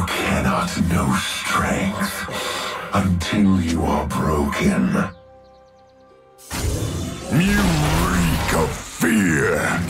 You cannot know strength until you are broken. You reek of fear.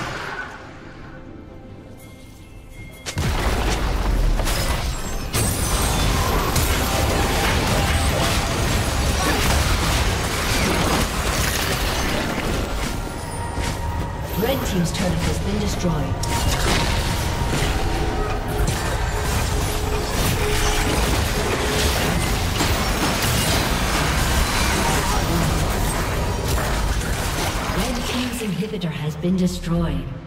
Has been destroyed.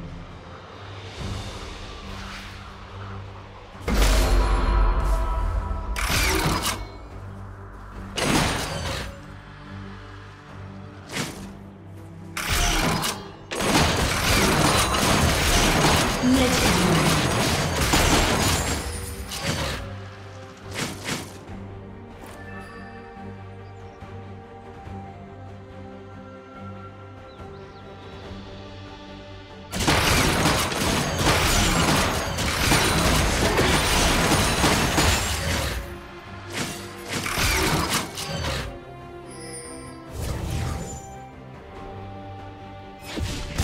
Legendary. Legendary. Blue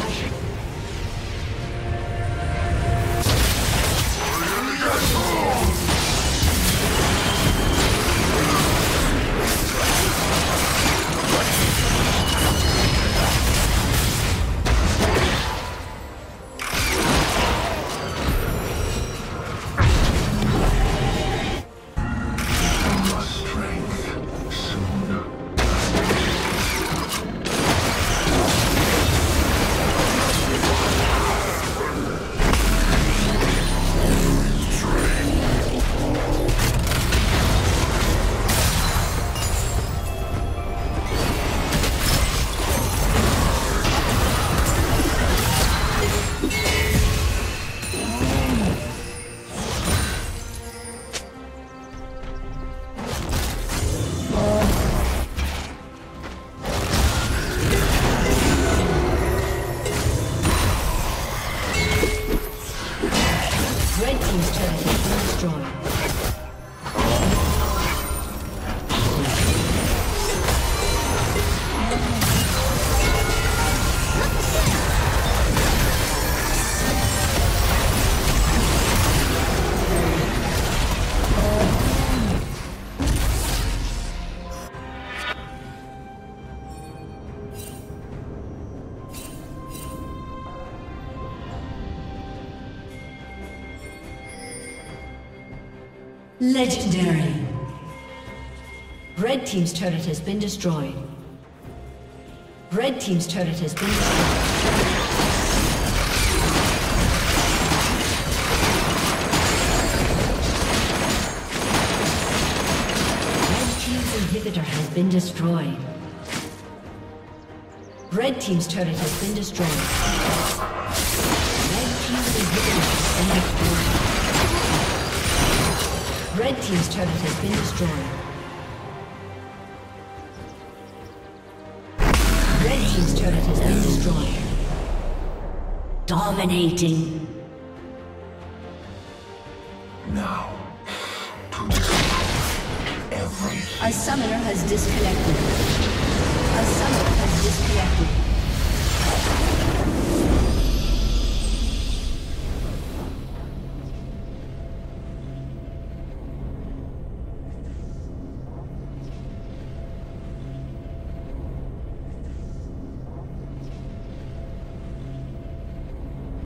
Legendary. Red Team's turret has been destroyed. Red Team's turret has been destroyed. Red Team's inhibitor has been destroyed. Red Team's turret has been destroyed. Red Team's inhibitor has been destroyed. Red Team's turret has been destroyed. Red Team's turret has been destroyed. Dominating. Now, to destroy everything. A summoner has disconnected.